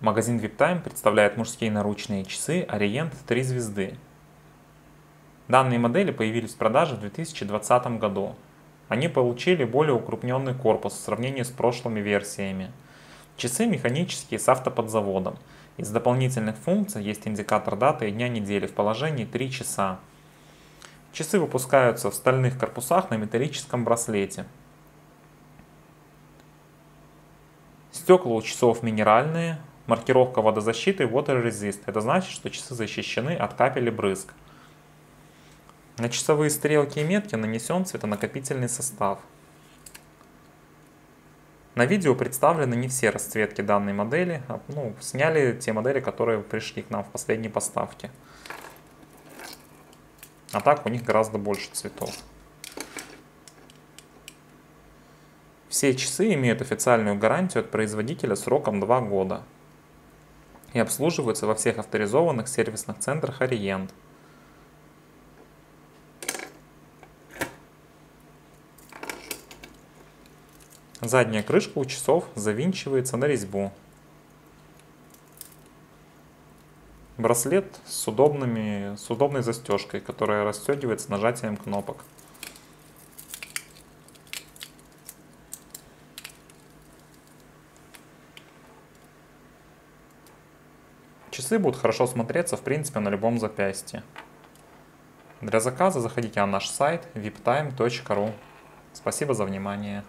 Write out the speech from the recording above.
Магазин VIPTime представляет мужские наручные часы Orient 3 звезды. Данные модели появились в продаже в 2020 году. Они получили более укрупненный корпус в сравнении с прошлыми версиями. Часы механические с автоподзаводом. Из дополнительных функций есть индикатор даты и дня недели в положении 3 часа. Часы выпускаются в стальных корпусах на металлическом браслете. Стекла у часов минеральные, Маркировка водозащиты Water Resist. Это значит, что часы защищены от капель и брызг. На часовые стрелки и метки нанесен цветонакопительный состав. На видео представлены не все расцветки данной модели. Ну, сняли те модели, которые пришли к нам в последней поставке. А так у них гораздо больше цветов. Все часы имеют официальную гарантию от производителя сроком 2 года и обслуживаются во всех авторизованных сервисных центрах Ориент. Задняя крышка у часов завинчивается на резьбу. Браслет с, удобными, с удобной застежкой, которая расстегивается нажатием кнопок. Часы будут хорошо смотреться в принципе на любом запястье. Для заказа заходите на наш сайт viptime.ru. Спасибо за внимание.